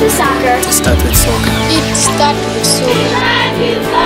with soccer. Start with soccer. It start with soccer.